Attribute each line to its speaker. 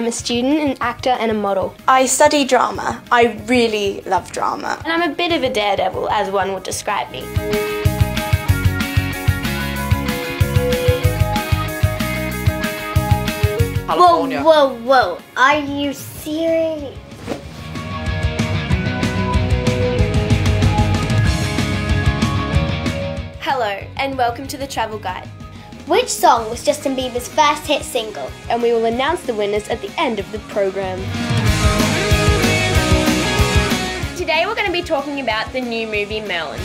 Speaker 1: I'm a student, an actor, and a model.
Speaker 2: I study drama. I really love drama.
Speaker 1: And I'm a bit of a daredevil, as one would describe me.
Speaker 3: California.
Speaker 4: Whoa, whoa, whoa. Are you serious?
Speaker 1: Hello, and welcome to the Travel Guide.
Speaker 4: Which song was Justin Bieber's first hit single?
Speaker 1: And we will announce the winners at the end of the program. Today we're going to be talking about the new movie Merlin.